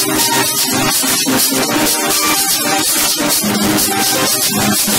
Thank you.